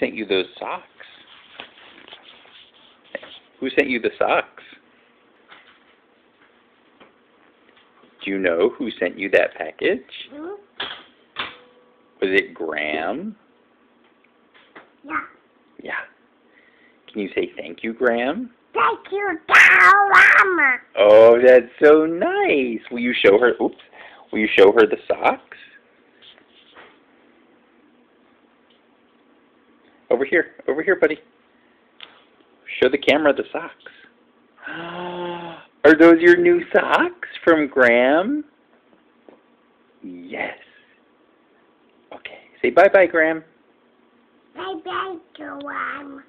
sent you those socks? Who sent you the socks? Do you know who sent you that package? Was it Graham? Yeah. Yeah. Can you say thank you, Graham? Thank you, Mama. Oh, that's so nice. Will you show her? Oops. Will you show her the socks? Over here. Over here, buddy. Show the camera the socks. Are those your new socks from Graham? Yes. Okay. Say bye-bye, Graham. Bye bye, Mama.